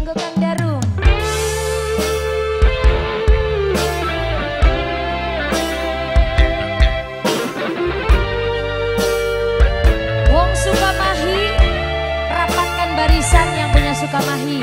kanggo Kang Darum. Wong Sukamahi, rapatkan barisan yang punya Sukamahi.